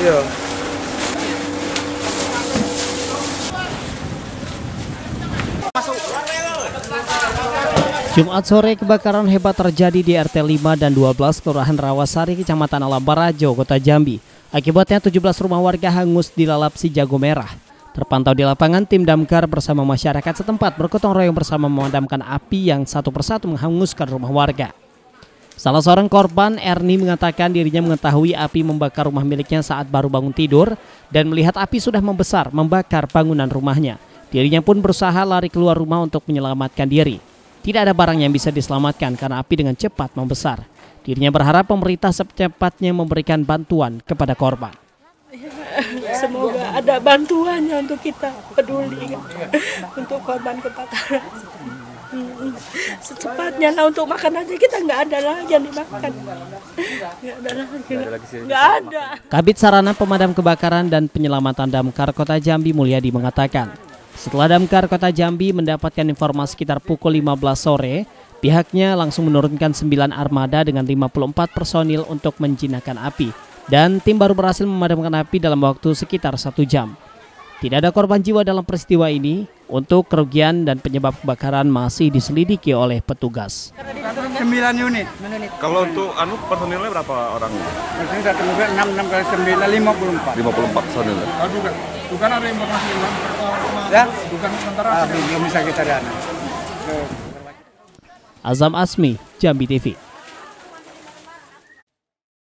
Iya. Jumat sore kebakaran hebat terjadi di RT 5 dan 12 Kelurahan Rawasari, Kecamatan Alam Barajo, Kota Jambi. Akibatnya 17 rumah warga hangus dilalap si jago merah. Terpantau di lapangan, tim damkar bersama masyarakat setempat bergotong royong bersama memadamkan api yang satu persatu menghanguskan rumah warga. Salah seorang korban, Erni mengatakan dirinya mengetahui api membakar rumah miliknya saat baru bangun tidur dan melihat api sudah membesar membakar bangunan rumahnya. Dirinya pun berusaha lari keluar rumah untuk menyelamatkan diri. Tidak ada barang yang bisa diselamatkan karena api dengan cepat membesar. Dirinya berharap pemerintah secepatnya memberikan bantuan kepada korban. Semoga ada bantuannya untuk kita peduli untuk korban kebakaran. Hmm, Secepatnya lah untuk makan aja kita nggak ada lagi yang dimakan. Nggak ada lagi. Nggak ada. Kabit Sarana Pemadam Kebakaran dan Penyelamatan Damkar Kota Jambi Mulyadi mengatakan, setelah Damkar Kota Jambi mendapatkan informasi sekitar pukul 15 sore, pihaknya langsung menurunkan 9 armada dengan 54 personil untuk menjinakkan api. Dan tim baru berhasil memadamkan api dalam waktu sekitar satu jam. Tidak ada korban jiwa dalam peristiwa ini. Untuk kerugian dan penyebab kebakaran masih diselidiki oleh petugas. 9 unit. Kalau untuk anu personilnya berapa orang? Maksudnya satu mobil 6, 6 kali 9, 54. 54 personil. bukan bukan ada informasi hilang Ya? bukan sementara Ah, belum bisa kita dana. Azam Asmi, Jambi TV.